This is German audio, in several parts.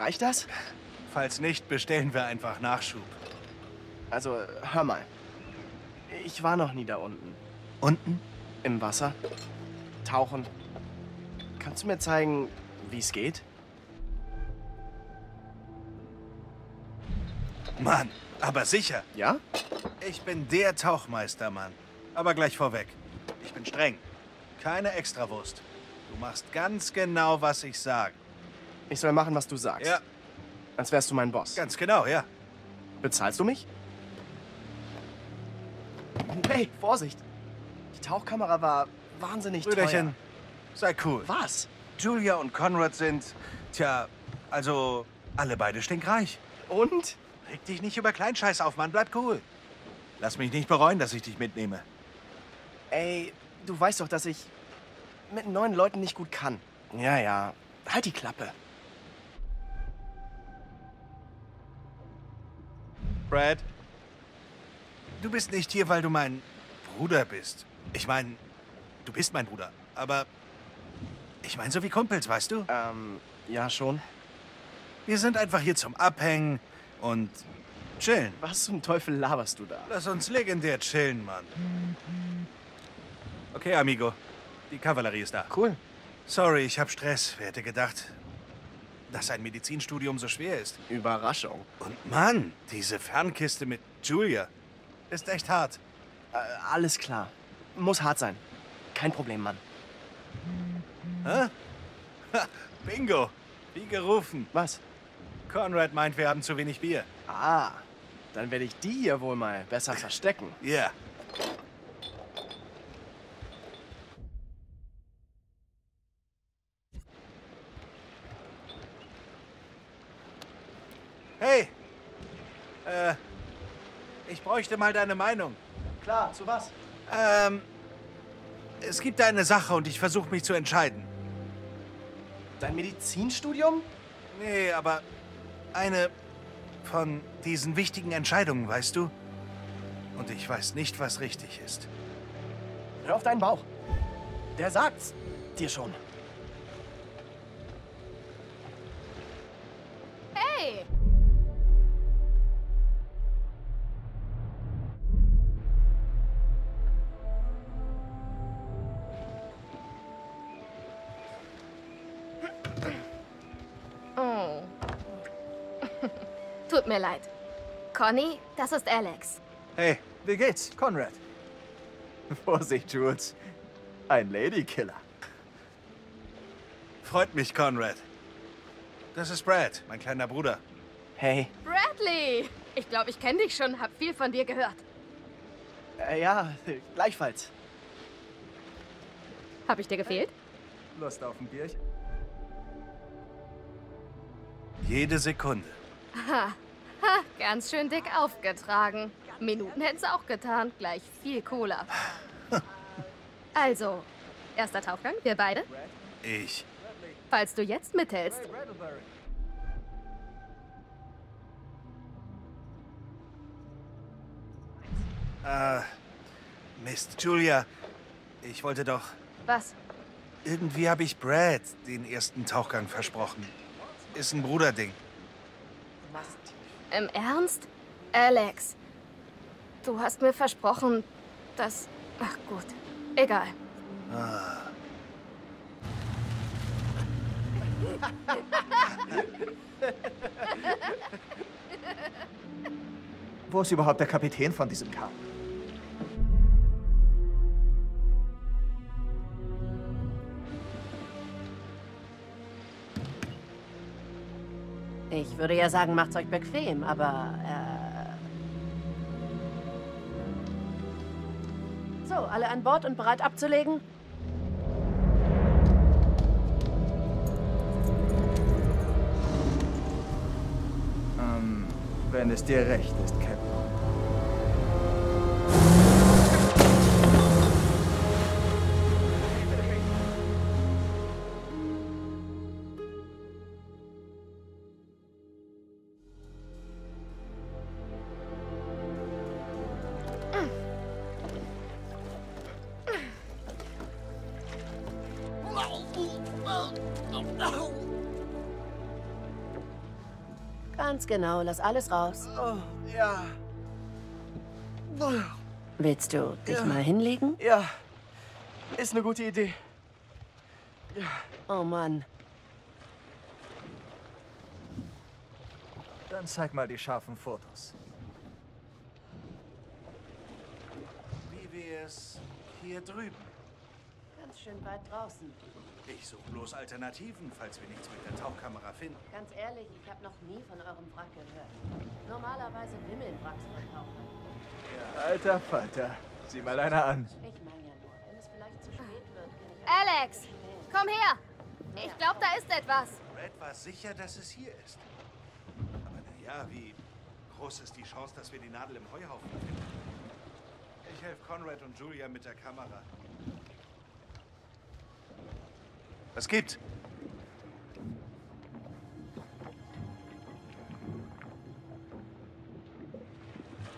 Reicht das? Falls nicht, bestellen wir einfach Nachschub. Also, hör mal. Ich war noch nie da unten. Unten? Im Wasser. Tauchen. Kannst du mir zeigen, wie es geht? Mann, aber sicher. Ja? Ich bin der Tauchmeister, Mann. Aber gleich vorweg. Ich bin streng. Keine Extrawurst. Du machst ganz genau, was ich sage. Ich soll machen, was du sagst. Ja, Als wärst du mein Boss. ganz genau, ja. Bezahlst du mich? Hey, Vorsicht! Die Tauchkamera war wahnsinnig Brüderchen, sei cool. teuer. Was? Julia und Conrad sind, tja, also alle beide stinkreich. Und? Reg dich nicht über Kleinscheiß auf, Mann. Bleib cool. Lass mich nicht bereuen, dass ich dich mitnehme. Ey, du weißt doch, dass ich mit neuen Leuten nicht gut kann. Ja, ja. Halt die Klappe. Brad, du bist nicht hier, weil du mein Bruder bist. Ich meine, du bist mein Bruder, aber ich meine so wie Kumpels, weißt du? Ähm, ja schon. Wir sind einfach hier zum Abhängen und chillen. Was zum Teufel laberst du da? Lass uns legendär chillen, Mann. Okay, amigo. Die Kavallerie ist da. Cool. Sorry, ich hab Stress. Wer hätte gedacht, dass ein Medizinstudium so schwer ist? Überraschung. Und Mann, diese Fernkiste mit Julia ist echt hart. Äh, alles klar. Muss hart sein. Kein Problem, Mann. Hä? Ha, Bingo. Wie gerufen. Was? Conrad meint, wir haben zu wenig Bier. Ah, dann werde ich die hier wohl mal besser verstecken. Ja. Hey. Äh, ich bräuchte mal deine Meinung. Klar, zu was? Ähm, es gibt eine Sache und ich versuche mich zu entscheiden. Dein Medizinstudium? Nee, aber eine von diesen wichtigen Entscheidungen, weißt du? Und ich weiß nicht, was richtig ist. Hör auf deinen Bauch. Der sagt's dir schon. Leid. Conny, das ist Alex. Hey, wie geht's, Conrad? Vorsicht, Jules. Ein Ladykiller. Freut mich, Conrad. Das ist Brad, mein kleiner Bruder. Hey. Bradley! Ich glaube, ich kenne dich schon, hab viel von dir gehört. Äh, ja, gleichfalls. Hab ich dir gefehlt? Lust auf ein Bierchen? Jede Sekunde. Ha, ha, ganz schön dick aufgetragen. Minuten hätten's auch getan. Gleich viel Cola. Also, erster Tauchgang, wir beide. Ich. Falls du jetzt mithältst. Äh, Mist, Julia. Ich wollte doch. Was? Irgendwie habe ich Brad den ersten Tauchgang versprochen. Ist ein Bruderding. Im Ernst? Alex, du hast mir versprochen, dass... Ach gut, egal. Wo ist überhaupt der Kapitän von diesem Kahn? Ich würde ja sagen, macht's euch bequem, aber äh... So, alle an Bord und bereit abzulegen? Ähm, wenn es dir recht ist, Captain. Genau, lass alles raus. Oh, ja. Willst du dich Ja. mal hinlegen? Ja, ist eine gute Idee. Oh Mann. Dann zeig mal die scharfen Fotos. Wie wär's hier drüben? Ganz schön weit draußen. Ich suche bloß Alternativen, falls wir nichts mit der Tauchkamera finden. Ganz ehrlich, ich habe noch nie von eurem Wrack gehört. Normalerweise wimmeln Wracks von Tauchern. Alter Falter, sieh mal einer an. Ich meine ja nur, wenn es vielleicht zu spät wird, kann ich Alex, komm her. Ich glaube, da ist etwas. Red war sicher, dass es hier ist. Aber naja, wie groß ist die Chance, dass wir die Nadel im Heuhaufen finden? Ich helfe Conrad und Julia mit der Kamera. Was gibt?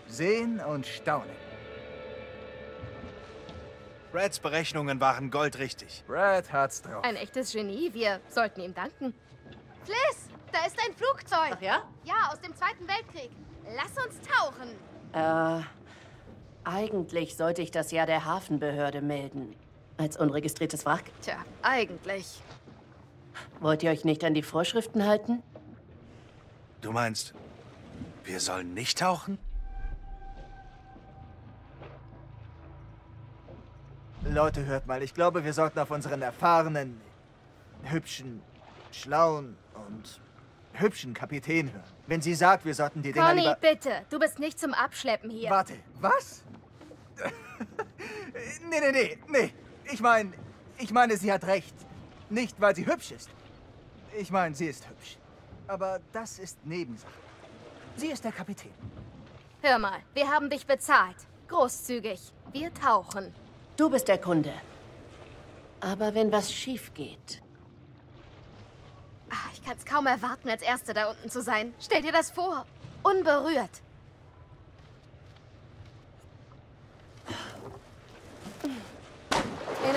Sehen und staunen. Reds Berechnungen waren goldrichtig. Brad hat's drauf. Ein echtes Genie. Wir sollten ihm danken. Fliss, da ist ein Flugzeug. Ach ja? Ja, aus dem Zweiten Weltkrieg. Lass uns tauchen. Äh, eigentlich sollte ich das ja der Hafenbehörde melden. Als unregistriertes Wrack. Tja, eigentlich. Wollt ihr euch nicht an die Vorschriften halten? Du meinst, wir sollen nicht tauchen? Leute, hört mal, ich glaube, wir sollten auf unseren erfahrenen, hübschen, schlauen und hübschen Kapitän hören. Wenn sie sagt, wir sollten die Dinger Conny, lieber... bitte. Du bist nicht zum Abschleppen hier. Warte, was? nee, nee, nee, nee. Ich meine, ich meine, sie hat recht. Nicht, weil sie hübsch ist. Ich meine, sie ist hübsch. Aber das ist Nebensache. Sie ist der Kapitän. Hör mal, wir haben dich bezahlt. Großzügig. Wir tauchen. Du bist der Kunde. Aber wenn was schief geht, Ah, Ich kann es kaum erwarten, als Erste da unten zu sein. Stell dir das vor. Unberührt.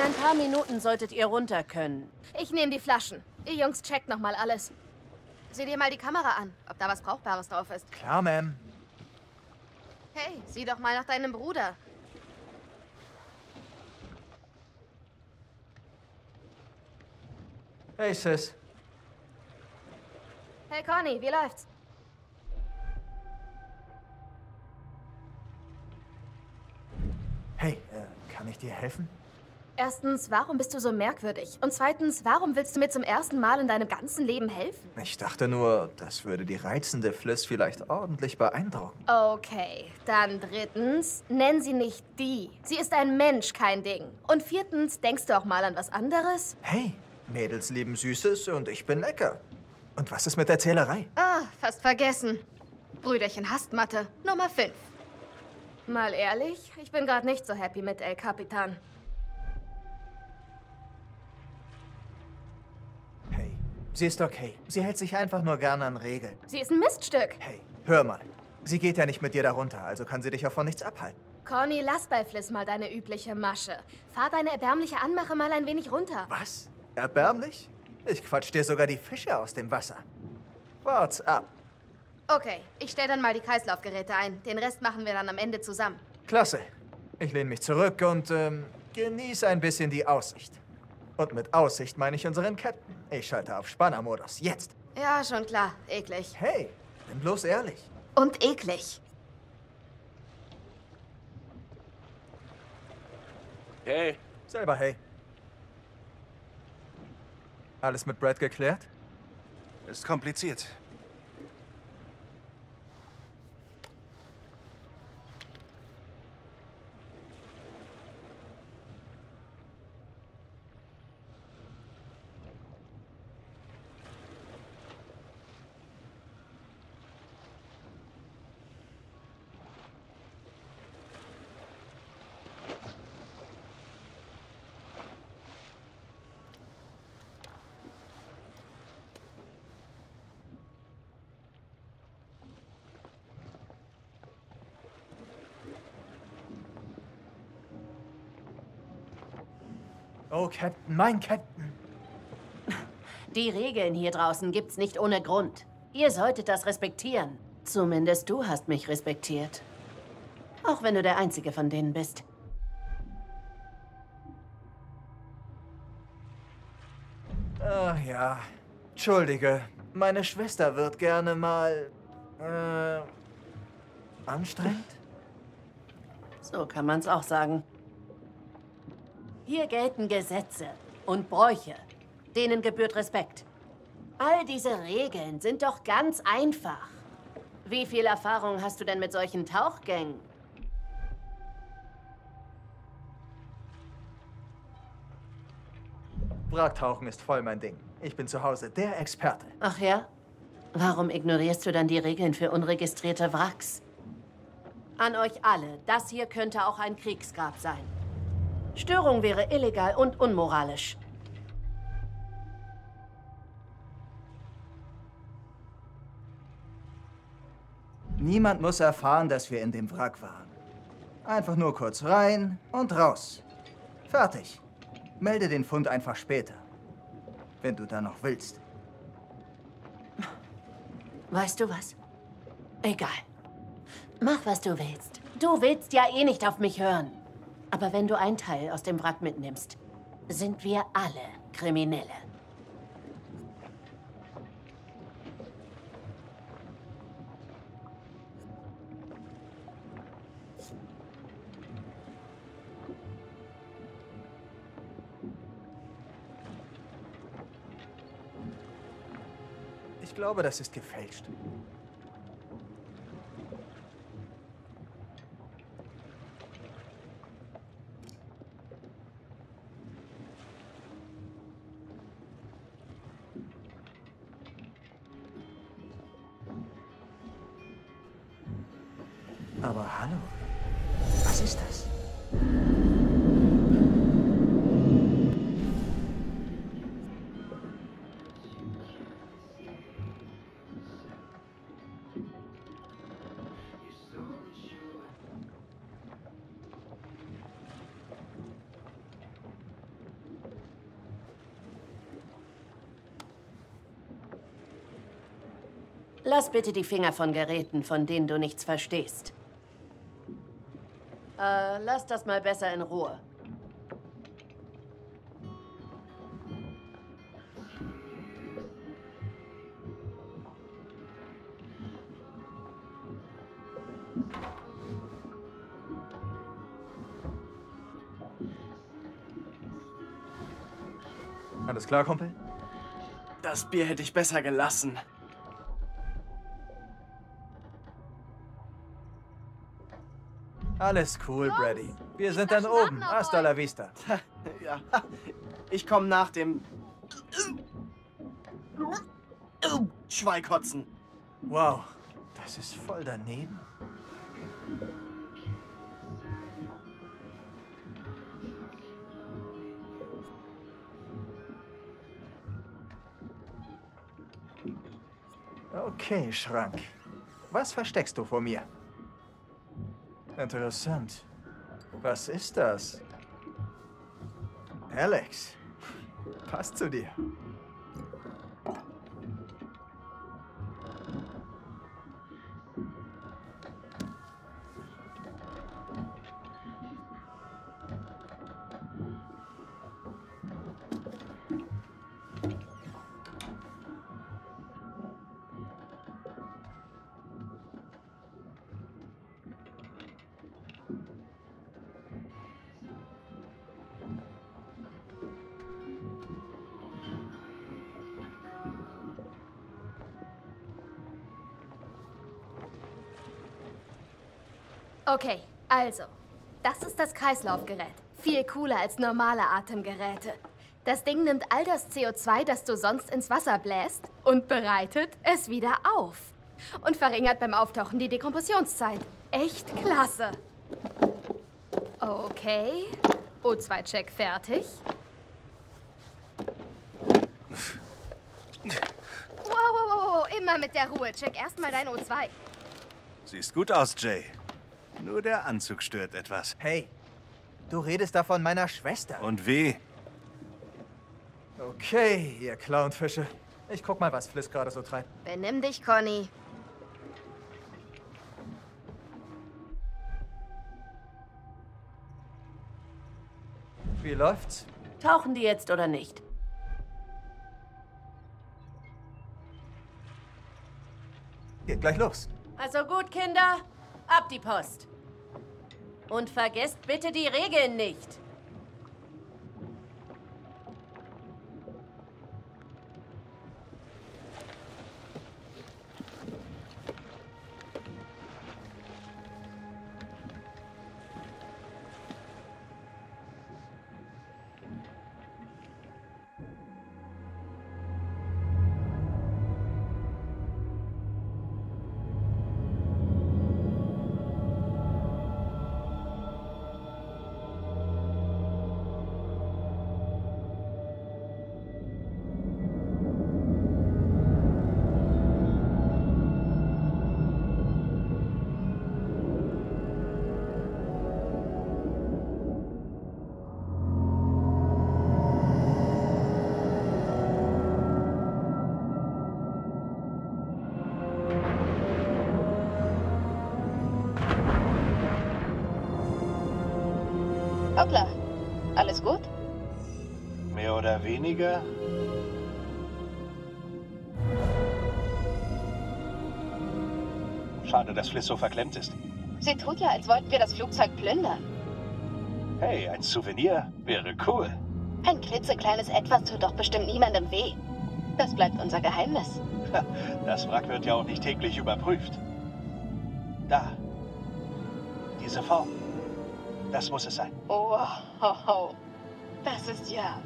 Ein paar Minuten solltet ihr runter können. Ich nehme die Flaschen. Ihr Jungs checkt noch mal alles. Sieh dir mal die Kamera an, ob da was Brauchbares drauf ist. Klar, Ma'am. Hey, sieh doch mal nach deinem Bruder. Hey, Sis. Hey Conny, wie läuft's? Hey, äh, kann ich dir helfen? Erstens, warum bist du so merkwürdig? Und zweitens, warum willst du mir zum ersten Mal in deinem ganzen Leben helfen? Ich dachte nur, das würde die reizende Fliss vielleicht ordentlich beeindrucken. Okay, dann drittens, nenn sie nicht die. Sie ist ein Mensch, kein Ding. Und viertens, denkst du auch mal an was anderes? Hey, Mädels lieben Süßes und ich bin lecker. Und was ist mit der Zählerei? Ah, fast vergessen. Brüderchen hasst Mathe. Nummer 5. Mal ehrlich, ich bin gerade nicht so happy mit El Capitan. Sie ist okay. Sie hält sich einfach nur gerne an Regeln. Sie ist ein Miststück. Hey, hör mal. Sie geht ja nicht mit dir darunter, also kann sie dich auch von nichts abhalten. Conny, lass bei Fliss mal deine übliche Masche. Fahr deine erbärmliche Anmache mal ein wenig runter. Was? Erbärmlich? Ich quatsch dir sogar die Fische aus dem Wasser. Wart's ab. Okay, ich stell dann mal die Kreislaufgeräte ein. Den Rest machen wir dann am Ende zusammen. Klasse. Ich lehne mich zurück und ähm, genieße ein bisschen die Aussicht. Und mit Aussicht meine ich unseren Captain. Ich schalte auf Spannermodus. Jetzt. Ja, schon klar. Eklig. Hey, bin bloß ehrlich. Und eklig. Hey, Selber hey. Alles mit Brad geklärt? Ist kompliziert. Oh, Captain, mein Captain. Die Regeln hier draußen gibt's nicht ohne Grund. Ihr solltet das respektieren. Zumindest du hast mich respektiert. Auch wenn du der Einzige von denen bist. Ach ja. Entschuldige. Meine Schwester wird gerne mal... Äh... Anstrengend? So kann man's auch sagen. Hier gelten Gesetze und Bräuche. Denen gebührt Respekt. All diese Regeln sind doch ganz einfach. Wie viel Erfahrung hast du denn mit solchen Tauchgängen? Wracktauchen ist voll mein Ding. Ich bin zu Hause der Experte. Ach ja? Warum ignorierst du dann die Regeln für unregistrierte Wracks? An euch alle, das hier könnte auch ein Kriegsgrab sein. Störung wäre illegal und unmoralisch. Niemand muss erfahren, dass wir in dem Wrack waren. Einfach nur kurz rein und raus. Fertig. Melde den Fund einfach später. Wenn du da noch willst. Weißt du was? Egal. Mach, was du willst. Du willst ja eh nicht auf mich hören. Aber wenn du ein Teil aus dem Wrack mitnimmst, sind wir alle Kriminelle. Ich glaube, das ist gefälscht. Lass bitte die Finger von Geräten, von denen du nichts verstehst. Äh, lass das mal besser in Ruhe. Alles klar, Kumpel? Das Bier hätte ich besser gelassen. Alles cool, Brady. Wir sind dann oben. Hasta la vista. Ja. Ich komme nach dem... Schweikotzen. Wow, das ist voll daneben. Okay, Schrank. Was versteckst du vor mir? Interessant. Was ist das? Alex. Passt zu dir. Okay, also. Das ist das Kreislaufgerät. Viel cooler als normale Atemgeräte. Das Ding nimmt all das CO2, das du sonst ins Wasser bläst, und bereitet es wieder auf. Und verringert beim Auftauchen die Dekompressionszeit. Echt klasse. Okay. O2-Check fertig. Wow, wow, wow, wow, immer mit der Ruhe. Check erstmal dein O2. Siehst gut aus, Jay. Nur der Anzug stört etwas. Hey, du redest da von meiner Schwester. Und wie? Okay, ihr Clownfische. Ich guck mal, was Fliss gerade so treibt. Benimm dich, Conny. Wie läuft's? Tauchen die jetzt oder nicht? Geht gleich los. Also gut, Kinder, ab die Post. Und vergesst bitte die Regeln nicht. Mehr oder weniger? Schade, dass Fliss so verklemmt ist. Sie tut ja, als wollten wir das Flugzeug plündern. Hey, ein Souvenir wäre cool. Ein klitzekleines Etwas tut doch bestimmt niemandem weh. Das bleibt unser Geheimnis. Das Wrack wird ja auch nicht täglich überprüft. Da. Diese Form. Das muss es sein. Oh, ho, ho. Das ist ja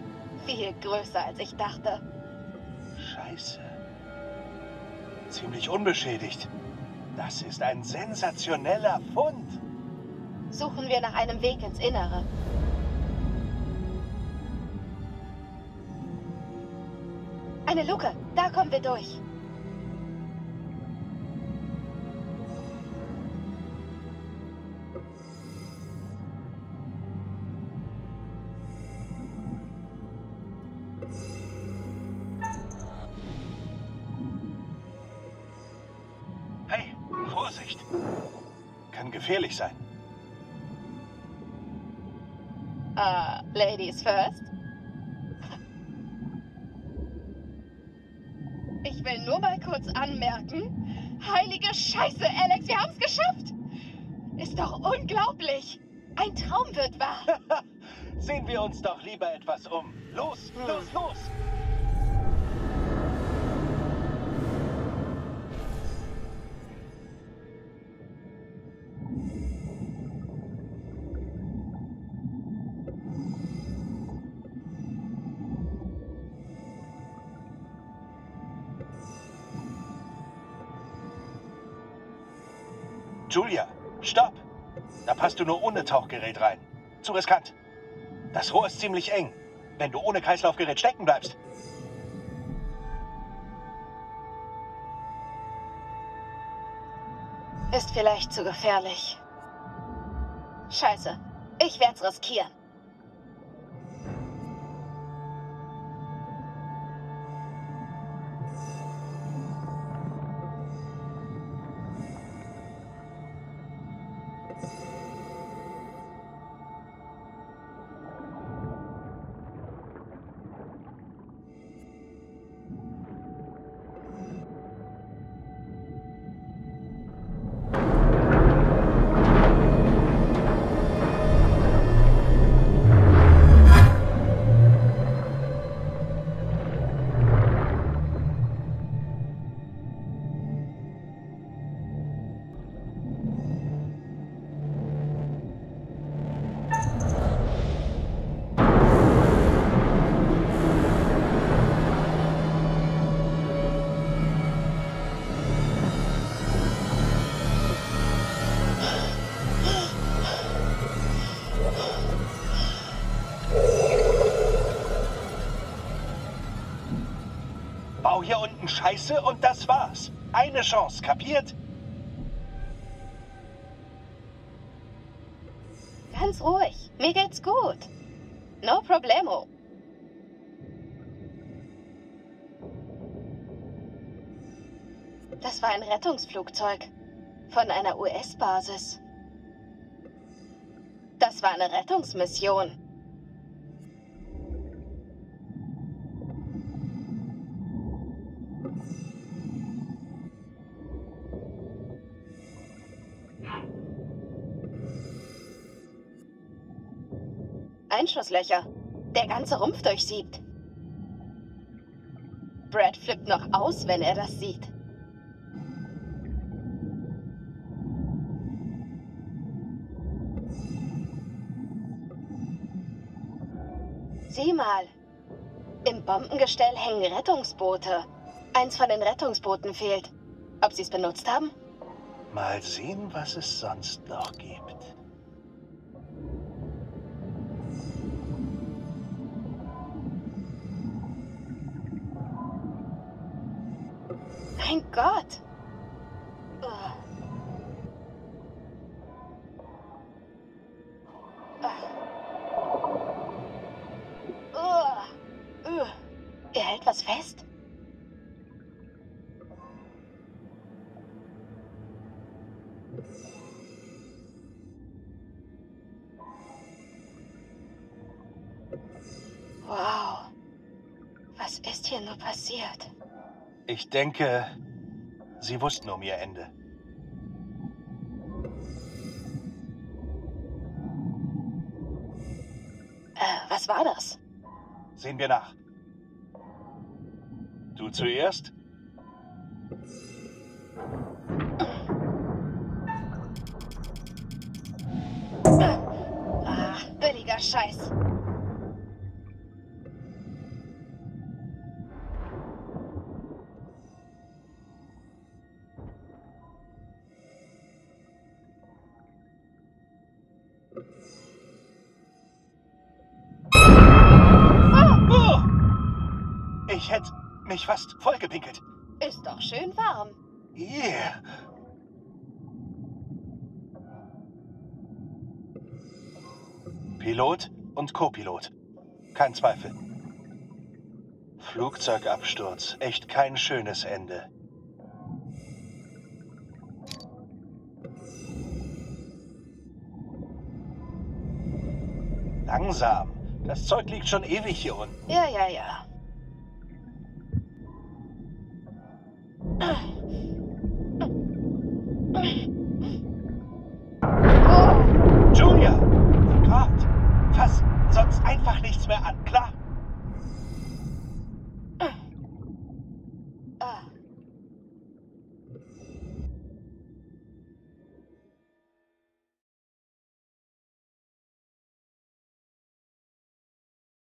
viel größer, als ich dachte. Scheiße. Ziemlich unbeschädigt. Das ist ein sensationeller Fund. Suchen wir nach einem Weg ins Innere. Eine Luke. Da kommen wir durch. Ladies first. Ich will nur mal kurz anmerken. Heilige Scheiße, Alex, wir haben's geschafft. Ist doch unglaublich. Ein Traum wird wahr. Sehen wir uns doch lieber etwas um. Los, los, los! Julia, stopp! Da passt du nur ohne Tauchgerät rein. Zu riskant. Das Rohr ist ziemlich eng. Wenn du ohne Kreislaufgerät stecken bleibst. Ist vielleicht zu gefährlich. Scheiße. Ich werd's riskieren. Scheiße und das war's. Eine Chance, kapiert? Ganz ruhig. Mir geht's gut. No problemo. Das war ein Rettungsflugzeug. Von einer US-Basis. Das war eine Rettungsmission. Einschusslöcher. Der ganze Rumpf durchsiebt. Brad flippt noch aus, wenn er das sieht. Sieh mal. Im Bombengestell hängen Rettungsboote. Eins von den Rettungsbooten fehlt. Ob sie es benutzt haben? Mal sehen, was es sonst noch gibt. Mein Gott. Ich denke, sie wussten um ihr Ende. Äh, was war das? Sehen wir nach. Du zuerst? Ah, billiger Scheiß. Ich hätte mich fast vollgepinkelt. Ist doch schön warm. Yeah. Pilot und Co-Pilot. Kein Zweifel. Flugzeugabsturz. Echt kein schönes Ende. Langsam. Das Zeug liegt schon ewig hier unten. Ja, ja, ja. Ugh.